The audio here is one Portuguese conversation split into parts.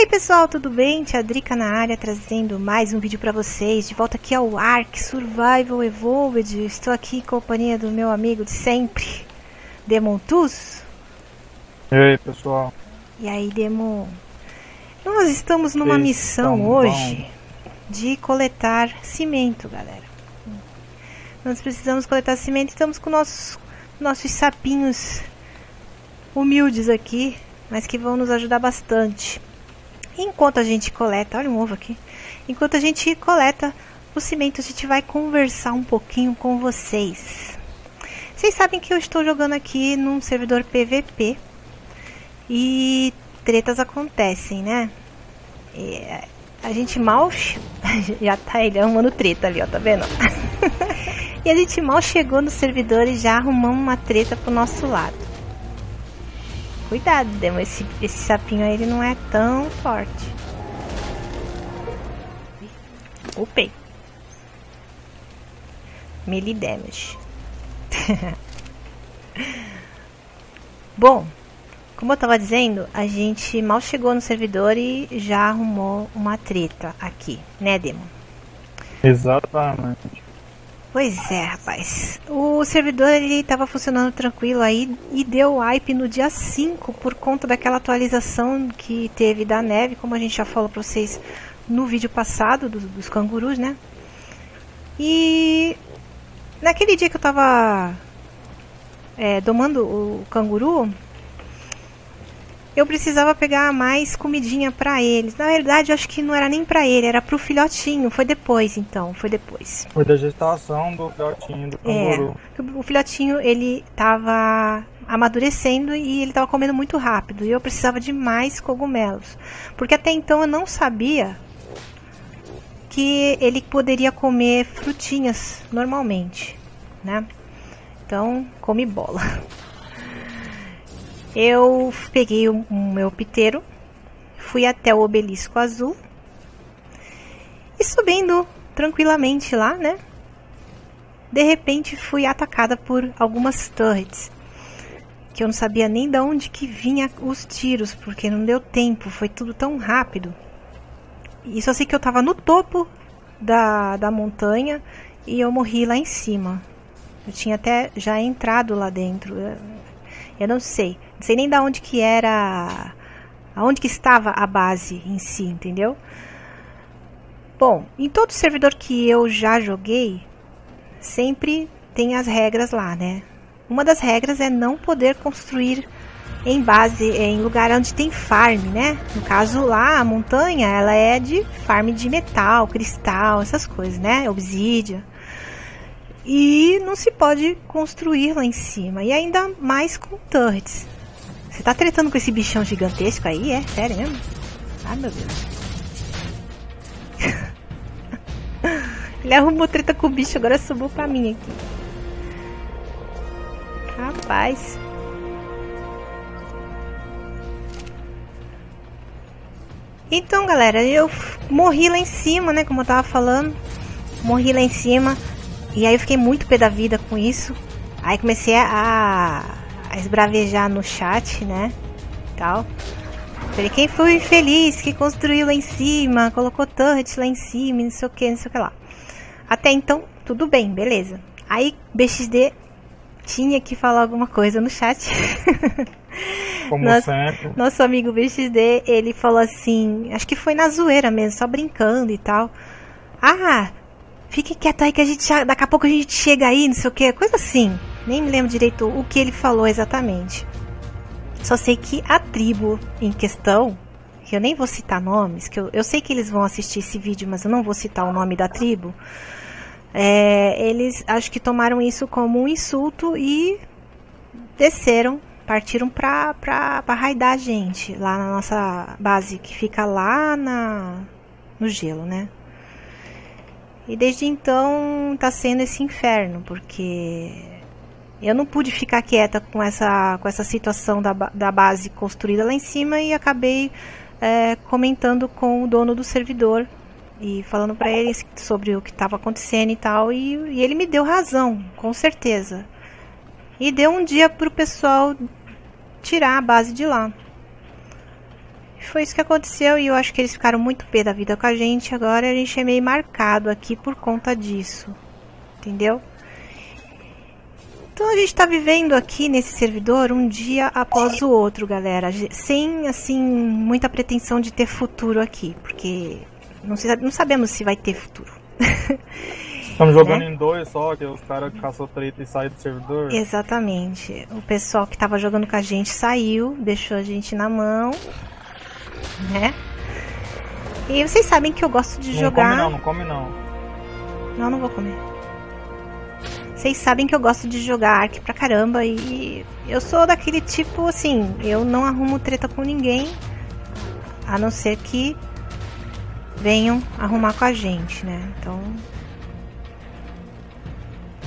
aí pessoal, tudo bem? Tia Drica na área trazendo mais um vídeo pra vocês. De volta aqui ao Ark Survival Evolved. Estou aqui em companhia do meu amigo de sempre, Demon Tuz. E aí pessoal? E aí, Demon? Nós estamos numa Vocês missão hoje de coletar cimento, galera. Nós precisamos coletar cimento e estamos com nossos, nossos sapinhos humildes aqui, mas que vão nos ajudar bastante. Enquanto a gente coleta, olha um ovo aqui. Enquanto a gente coleta o cimento, a gente vai conversar um pouquinho com vocês. Vocês sabem que eu estou jogando aqui num servidor PVP e tretas acontecem, né? E a gente mal. Já tá ele arrumando treta ali, ó, tá vendo? e a gente mal chegou no servidor e já arrumamos uma treta pro nosso lado. Cuidado, Demo, esse, esse sapinho aí ele não é tão forte. Upei. Melee damage. Bom, como eu tava dizendo, a gente mal chegou no servidor e já arrumou uma treta aqui, né, Demo? Exatamente. Pois é, rapaz. O servidor ele estava funcionando tranquilo aí e deu wipe no dia 5 por conta daquela atualização que teve da neve, como a gente já falou para vocês no vídeo passado dos, cangurus, né? E naquele dia que eu tava é, domando o canguru, eu precisava pegar mais comidinha para eles. Na verdade, eu acho que não era nem para ele, era pro filhotinho. Foi depois, então, foi depois. Foi da gestação do filhotinho do canguru. É, o filhotinho ele tava amadurecendo e ele tava comendo muito rápido. E eu precisava de mais cogumelos, porque até então eu não sabia que ele poderia comer frutinhas normalmente, né? Então, come bola. Eu peguei o, meu piteiro, fui até o obelisco azul e subindo tranquilamente lá, né? De repente fui atacada por algumas turrets que eu não sabia nem de onde que vinha os tiros, porque não deu tempo, foi tudo tão rápido. E só sei que eu tava no topo da, da montanha e eu morri lá em cima. Eu tinha até já entrado lá dentro. Eu, eu não sei. Não sei nem da onde que era. Aonde que estava a base em si, entendeu? Bom, em todo servidor que eu já joguei, sempre tem as regras lá, né? Uma das regras é não poder construir em base, em lugar onde tem farm, né? No caso lá, a montanha, ela é de farm de metal, cristal, essas coisas, né? Obsidian. E não se pode construir lá em cima. E ainda mais com turrets. Você tá tretando com esse bichão gigantesco aí? É? Sério mesmo? Meu Deus. Ele arrumou treta com o bicho, agora subiu pra mim aqui. Rapaz. Então, galera, eu morri lá em cima, né? Como eu tava falando. Morri lá em cima. E aí eu fiquei muito pé da vida com isso. Aí comecei a, a esbravejar no chat, né? Tal. Falei, quem foi feliz que construiu lá em cima, colocou turret lá em cima, não sei o que, não sei o que lá. Até então, tudo bem, beleza. Aí BXD tinha que falar alguma coisa no chat. Como nosso, sempre. nosso amigo BXD, ele falou assim, acho que foi na zoeira mesmo, só brincando e tal. Ah, fique quieto aí que a gente daqui a pouco a gente chega aí, não sei o que, coisa assim. Nem me lembro direito o que ele falou exatamente. Só sei que a tribo em questão, que eu nem vou citar nomes, que eu, eu sei que eles vão assistir esse vídeo, mas eu não vou citar o nome da tribo. É, eles acho que tomaram isso como um insulto e desceram, partiram pra, pra, pra raidar a gente lá na nossa base, que fica lá na, no gelo, né? E desde então tá sendo esse inferno, porque eu não pude ficar quieta com essa, com essa situação da, da base construída lá em cima e acabei é, comentando com o dono do servidor e falando para ele sobre o que estava acontecendo e tal. E, e, ele me deu razão, com certeza. E deu um dia pro pessoal tirar a base de lá. Foi isso que aconteceu e eu acho que eles ficaram muito pé da vida com a gente. Agora a gente é meio marcado aqui por conta disso. Entendeu? Então a gente tá vivendo aqui nesse servidor um dia após o outro, galera. Sem, assim, muita pretensão de ter futuro aqui. Porque não, sei, não sabemos se vai ter futuro. Estamos jogando né? em dois só, que os caras caçou treta e saíram do servidor. Exatamente. O pessoal que tava jogando com a gente saiu, deixou a gente na mão, né? E vocês sabem que eu gosto de não jogar. Não come não, não come não. Não, não vou comer. Vocês sabem que eu gosto de jogar Ark pra caramba e eu sou daquele tipo assim, eu não arrumo treta com ninguém, a não ser que venham arrumar com a gente, né? Então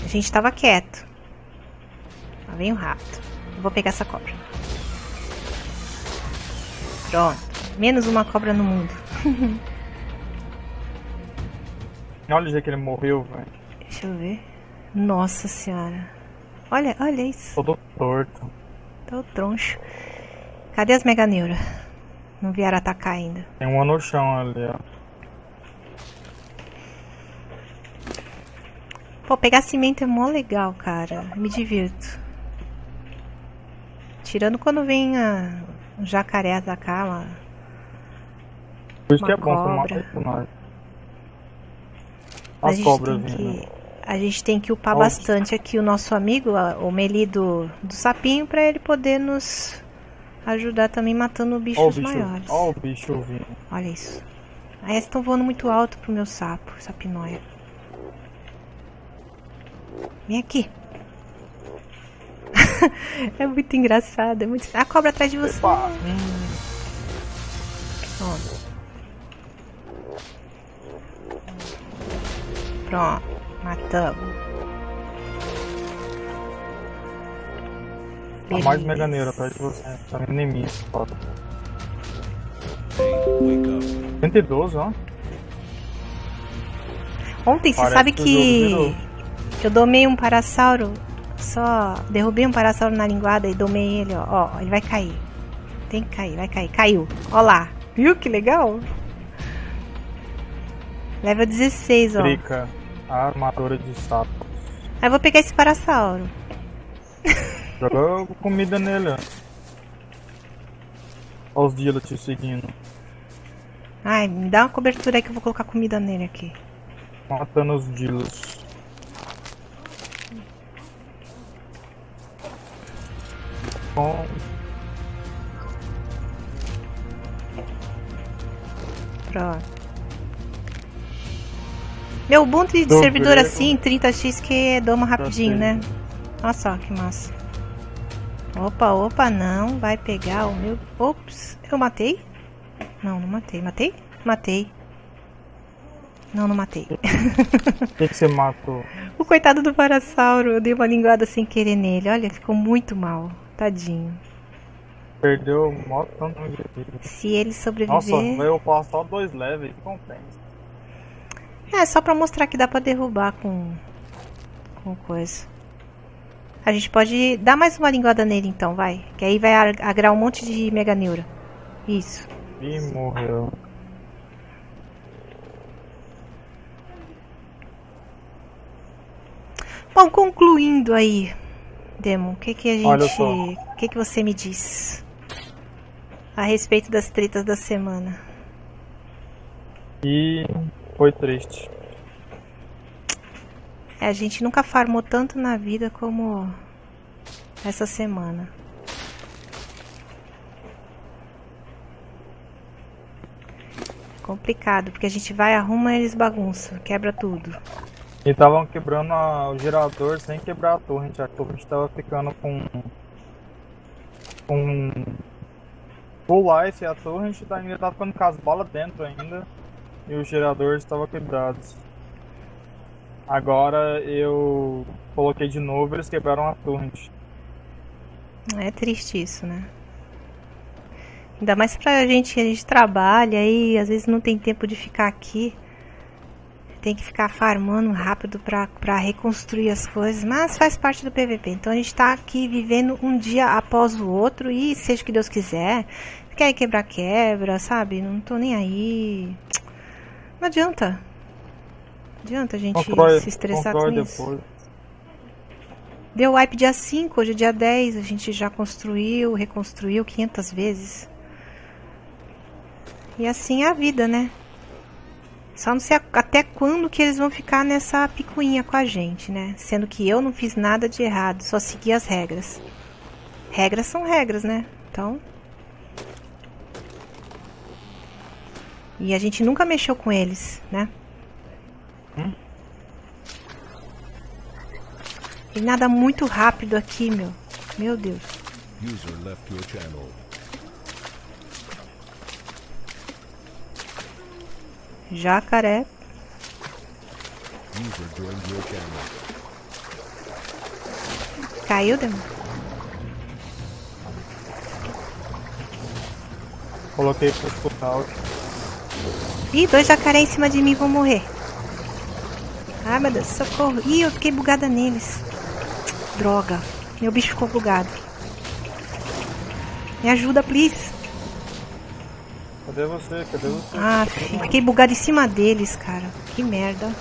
a gente tava quieto. Lá vem o rato. vou pegar essa cobra. Pronto. Menos uma cobra no mundo. olha o jeito que ele morreu, velho. Deixa eu ver. Nossa senhora. Olha, olha isso. Todo torto. Todo troncho. Cadê as mega neura? Não vieram atacar ainda. Tem uma no chão ali, ó. Pô, pegar cimento é mó legal, cara. Me divirto. Tirando quando vem a, um jacaré atacar uma. Por isso que é bom cobra. tomar As cobras vindo. A gente tem que upar bastante aqui o nosso amigo, o Meli do, do sapinho, pra ele poder nos ajudar também matando bichos bicho, maiores. Olha o bicho vindo. Olha isso. Aí estão voando muito alto pro meu sapo, sapinóia. Vem aqui. é muito engraçado. É muito... A cobra atrás de você. Hum. Pronto. Pronto. Matamos. A mais meganeira atrás de você. Tá inimigo. Foda. 112, ó. Ontem, você sabe que eu domei um parasauro, só derrubei um parasauro na linguada e domei ele, ó. ó. ele vai cair. Tem que cair, vai cair. Caiu. Ó lá. Viu que legal? Level 16, ó. Trica, a armadura de sapo. Aí eu vou pegar esse parasauro. Joga comida nele, ó. Olha os dias te seguindo. Ai, me dá uma cobertura aí que eu vou colocar comida nele aqui. Matando os dilos. Bom. Meu Ubuntu de Do servidor assim, 30x que doma rapidinho, né? Olha só que massa. Opa, opa, não. Vai pegar o meu... Ops, eu matei? Não, não matei. Matei? Matei. Não, não matei. O que, que, você matou? O coitado do parasauro. Eu dei uma linguada sem querer nele. Olha, ficou muito mal. Tadinho. Perdeu mó tanto de vida. Se ele sobreviver... Nossa, eu passo só dois levels, compensa. É, só pra mostrar que dá pra derrubar com... Com coisa. A gente pode dar mais uma linguada nele então, vai. Que aí vai agrar um monte de mega neura. Isso. Ih, morreu. Bom, concluindo aí, Demo, o que que a gente, o que que você me diz a respeito das tretas da semana? E foi triste. É, a gente nunca farmou tanto na vida como essa semana. Complicado, porque a gente vai, arruma eles bagunça, quebra tudo. E estavam quebrando a, o gerador sem quebrar a torre. A torre estava ficando com. com. full life. A torre ainda estava ficando com as balas dentro ainda. E os geradores estavam quebrados. Agora eu coloquei de novo eles quebraram a torre. É triste isso, né? Ainda mais pra gente que a gente trabalha e às vezes não tem tempo de ficar aqui tem que ficar farmando rápido para reconstruir as coisas, mas faz parte do PVP. Então a gente está aqui vivendo um dia após o outro e seja o que Deus quiser, Quer quebrar, quebra, sabe? Não tô nem aí. Não adianta. Não adianta a gente se estressar com constrói isso. depois. Deu wipe dia 5, hoje é dia 10. A gente já construiu, reconstruiu 500 vezes. E assim é a vida, né? Só não sei até quando que eles vão ficar nessa picuinha com a gente, né? Sendo que eu não fiz nada de errado, só segui as regras. Regras são regras, né? Então. E a gente nunca mexeu com eles, né? Hum? E nada muito rápido aqui, meu. Meu Deus. User left your channel. Jacaré. User joined your channel. Caiu, Demon? Coloquei pra escutar o Ih, dois jacaré em cima de mim vão morrer. Ai, meu Deus, socorro. Ih, eu fiquei bugada neles. Droga. Meu bicho ficou bugado. Me ajuda, please. Cadê você? Cadê você? Ah, fi- fiquei bugada em cima deles, cara. Que merda.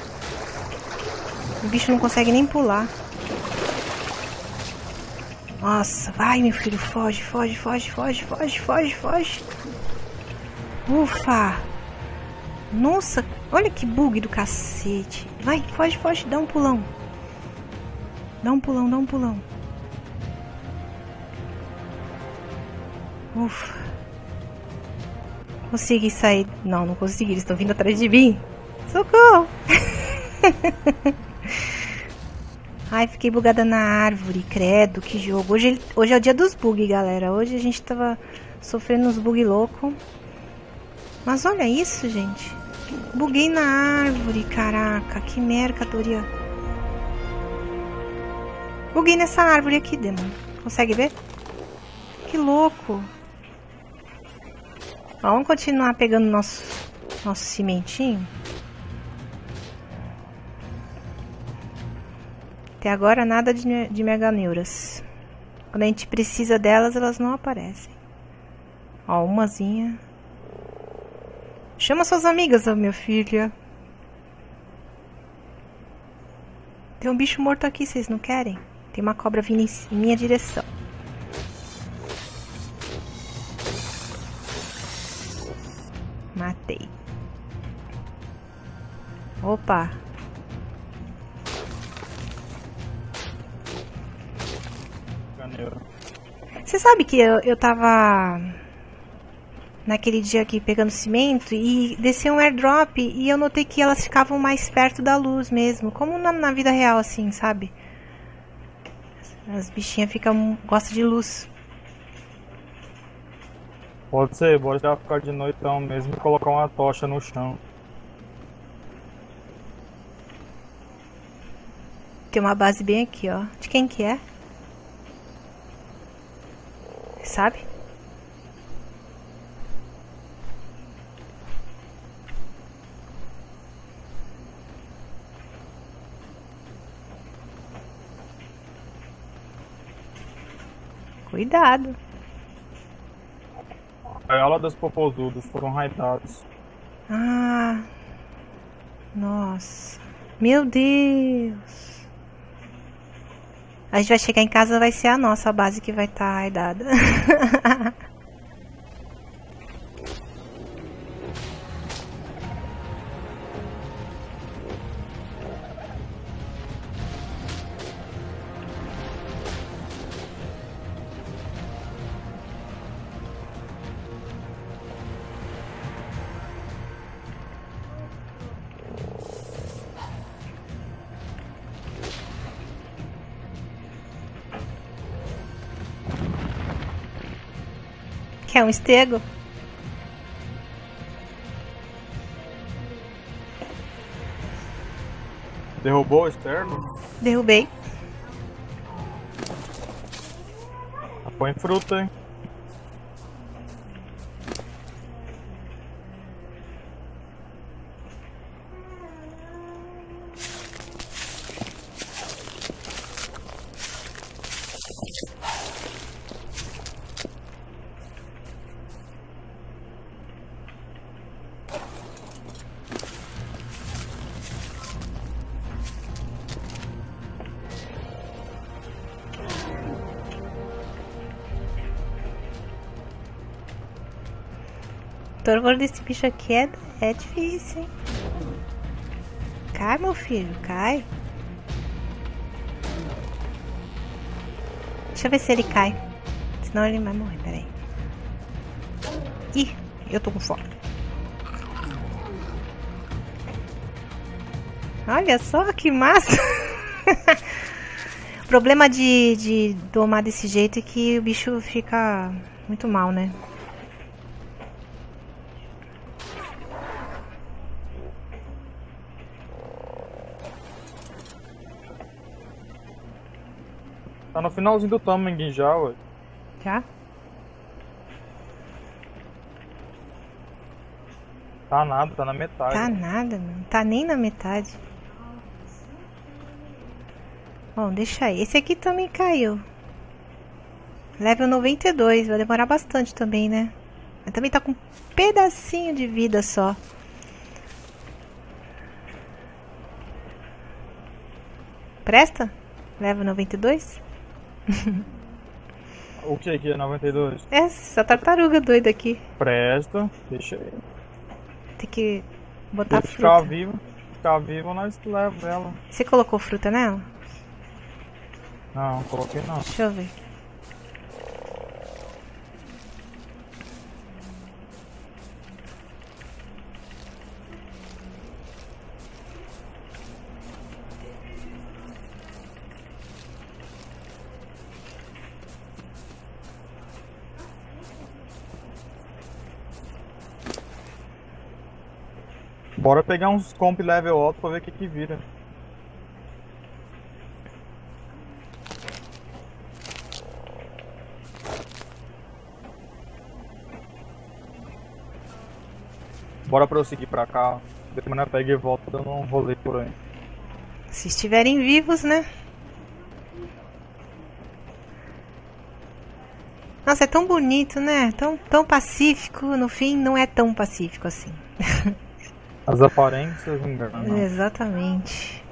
O bicho não consegue nem pular. Nossa, vai, meu filho. Foge, foge, foge, foge, foge, foge, foge. Ufa. Nossa, olha que bug do cacete. Vai, foge, foge, dá um pulão. Dá um pulão, dá um pulão. Ufa. Consegui sair. Não, não consegui. Eles estão vindo atrás de mim. Socorro! Ai, fiquei bugada na árvore. Credo, que jogo. Hoje, hoje é o dia dos bugs, galera. Hoje a gente tava sofrendo uns bugs loucos. Mas olha isso, gente. Buguei na árvore, caraca. Que mercadoria. Buguei nessa árvore aqui, Demon. Consegue ver? Que louco. Vamos continuar pegando nosso, nosso cimentinho. Até agora nada de, de meganeuras. Quando a gente precisa delas, elas não aparecem. Ó, umazinha. Chama suas amigas, meu filho. Tem um bicho morto aqui, vocês não querem? Tem uma cobra vindo em minha direção. Matei. Opa. Você sabe que eu, eu tava naquele dia aqui pegando cimento e desceu um airdrop e eu notei que elas ficavam mais perto da luz mesmo, como na, na vida real assim, sabe? As bichinhas ficam gostam de luz. Pode ser, bora já ficar de noitão mesmo e colocar uma tocha no chão. Tem uma base bem aqui, ó. De quem que é? Sabe? Cuidado. A gaiola dos popozudos foram raidados. Ah. Nossa. Meu Deus. A gente vai chegar em casa, vai ser a nossa base que vai estar raidada. Um estego? Derrubou o externo? Derrubei. Põe fruta, hein? Torvor desse bicho aqui é, é difícil, hein? Cai, meu filho, cai. Deixa eu ver se ele cai. Senão ele vai morrer, peraí. Ih, eu tô com fome. Olha só que massa! o problema de, de domar desse jeito é que o bicho fica muito mal, né? Tá no finalzinho do timing já, ué. Já? Tá nada, tá na metade. Tá nada, não tá nem na metade. Bom, deixa aí. Esse aqui também caiu. Level 92, vai demorar bastante também, né? Mas também tá com um pedacinho de vida só. Presta? Level 92? O que aqui é 92? Essa tartaruga doida aqui. Presta, deixa aí. Tem que botar ficar fruta. vivo, ficar vivo, nós leva ela. Você colocou fruta nela? Não, coloquei não. Deixa eu ver. Bora pegar uns comp level alto pra ver o que que vira. Bora prosseguir pra cá. Depois nós pega e volta dando um rolê por aí. Se estiverem vivos, né? Nossa, é tão bonito, né? Tão, tão pacífico. No fim, não é tão pacífico assim. As aparências enganam. Exatamente.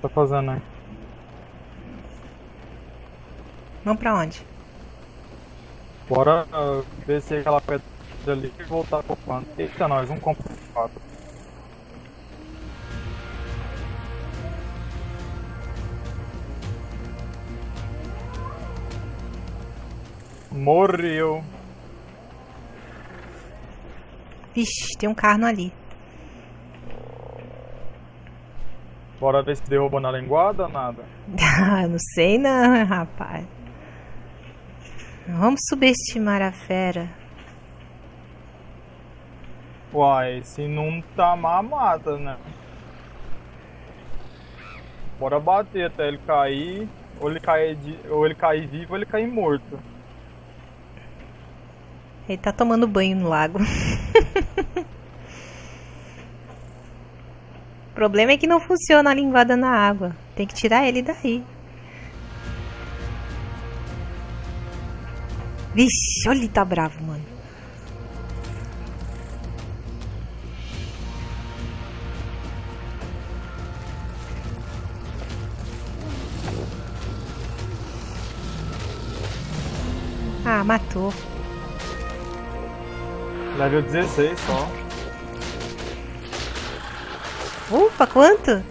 Tá fazendo aí. Vamos pra onde? Bora uh, descer aquela pedra ali e voltar pro pano. Eita, nós, um comp quatro. Morreu. Vixe, tem um carno ali. Bora ver se derruba na linguada ou nada. Ah, não sei não, rapaz. Não Vamos subestimar a fera. Uai, se não tamar, mata, né? Bora bater até ele cair. Ou ele cair, de, ou ele cair vivo ou ele cair morto. Ele tá tomando banho no lago. o problema é que não funciona a linguada na água. Tem que tirar ele daí. Vixe, olha ele tá bravo, mano. Ah, matou. Level 16 só. Opa, quanto?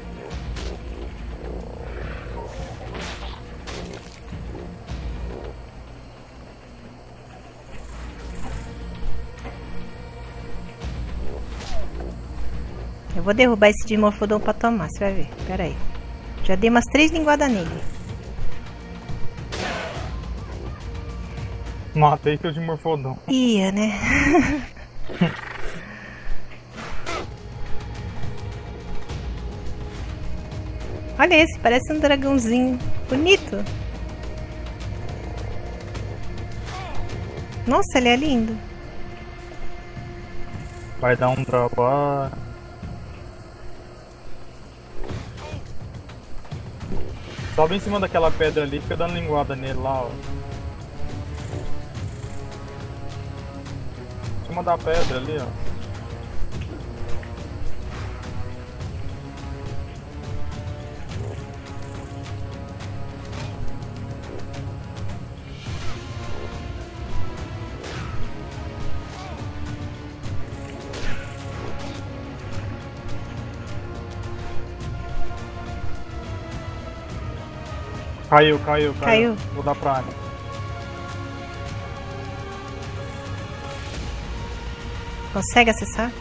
Eu vou derrubar esse Dimorfodon pra tomar, você vai ver. Pera aí. Já dei umas três linguadas nele. Matei teu de morfodão. Ia, né? Olha esse, parece um dragãozinho. Bonito. Nossa, ele é lindo. Vai dar um trabalho. Sobe em cima daquela pedra ali, fica dando linguada nele lá, ó. cima da pedra ali, ó. Caiu, caiu, caiu. Caiu. Vou dar prime. Consegue acessar?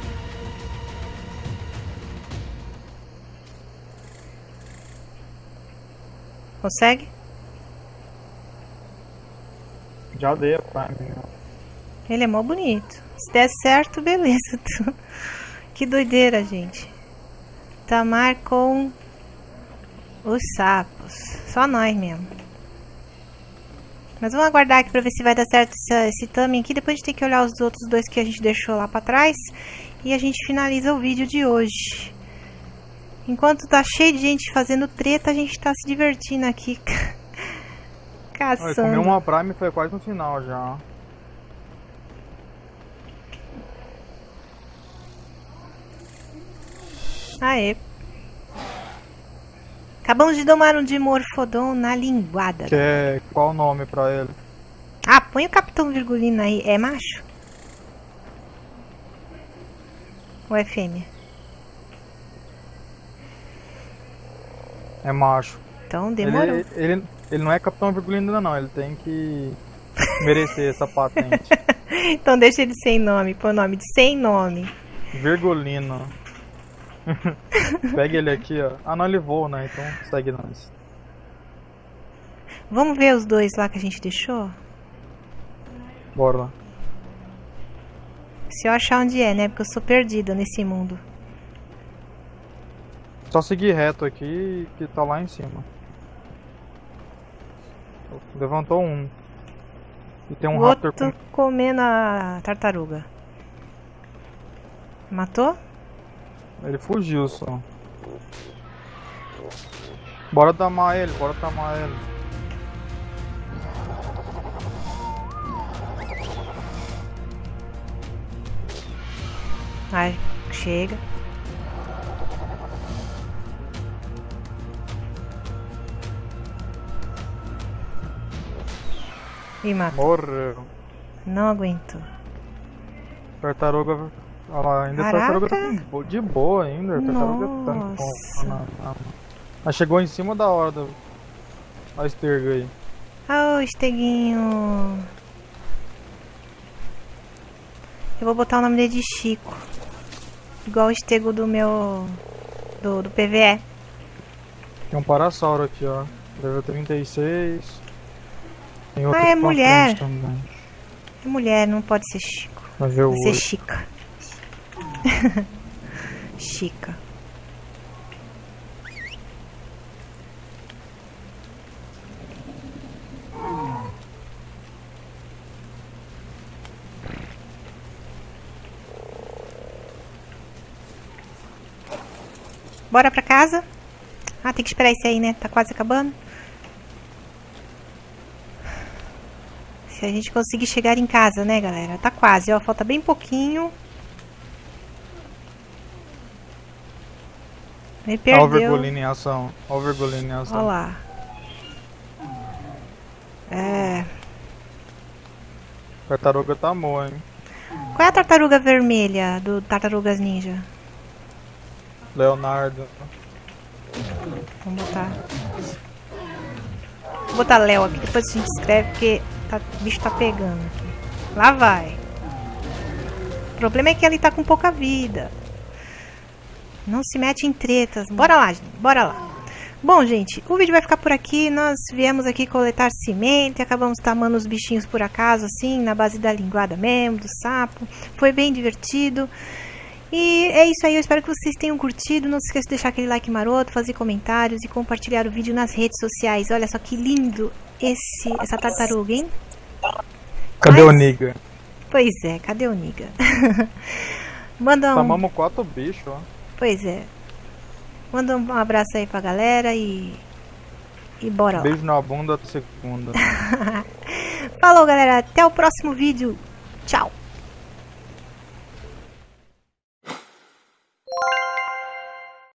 Consegue? Já dei a Prime. Ele é mó bonito. Se der certo, beleza. que doideira, gente. Tamar com os sapos. Só nós mesmo. Mas vamos aguardar aqui pra ver se vai dar certo esse, esse timing aqui. Depois a gente tem que olhar os outros dois que a gente deixou lá pra trás. E a gente finaliza o vídeo de hoje. Enquanto tá cheio de gente fazendo treta, a gente tá se divertindo aqui. Caçando. comeu uma Prime foi quase no final já. Aê. Acabamos de domar um Dimorfodon na linguada. Que é qual o nome pra ele? Ah, põe o Capitão Virgulino aí. É macho? Ou é fêmea? É macho. Então demorou. Ele, ele, ele não é Capitão Virgulino ainda não, ele tem que merecer essa patente. Então deixa ele sem nome. Põe o nome de sem nome. Virgulino. Pega ele aqui, ó. Ah não, ele voa, né? Então segue nós. Vamos ver os dois lá que a gente deixou? Bora lá. Se eu achar onde é, né? Porque eu sou perdida nesse mundo. Só seguir reto aqui que tá lá em cima. Levantou um. E tem um o raptor com. comendo a tartaruga. Matou? Ele fugiu só. Bora tamar ele, bora tamar ele. Ai, chega. E matou. Morreu. Não aguento. Tartaruga. Olha lá, ainda tartaruga tá bo- de boa ainda. A tartaruga tá. Nossa. Ela chegou em cima da hora do. A esterga aí. Ah, o Esteguinho. Eu vou botar o nome dele de Chico. Igual o estego do meu. Do, do PVE. Tem um parasauro aqui, ó. Level 36. Tem outro Ah, é mulher. Também. É mulher, não pode ser Chico. Vai ver o Vai ser. Chica. Chica. Bora pra casa? Ah, tem que esperar esse aí, né? Tá quase acabando. Se a gente conseguir chegar em casa, né, galera? Tá quase, ó. Falta bem pouquinho. Me perdeu. Virgulino em ação. Olha o Virgulino em ação. Olha lá. É. Tartaruga tá boa, hein? Qual é a tartaruga vermelha do Tartarugas Ninja? Leonardo. Vamos botar. Vou botar Léo aqui, depois a gente escreve porque tá- o bicho tá pegando aqui. Lá vai. O problema é que ele tá com pouca vida. Não se mete em tretas. Bora lá, gente. Bora lá. Bom, gente, o vídeo vai ficar por aqui. Nós viemos aqui coletar cimento e acabamos tamando os bichinhos por acaso, assim, na base da linguada mesmo, do sapo. Foi bem divertido. E é isso aí, eu espero que vocês tenham curtido. Não se esqueça de deixar aquele like maroto, fazer comentários e compartilhar o vídeo nas redes sociais. Olha só que lindo esse essa tartaruga, hein? Cadê Mas- o Niga? Pois é, cadê o Niga? Manda um. Tamamos quatro bichos, ó. Pois é. Manda um abraço aí pra galera e. E bora lá. Beijo na bunda da segunda. Falou, galera. Até o próximo vídeo. Tchau.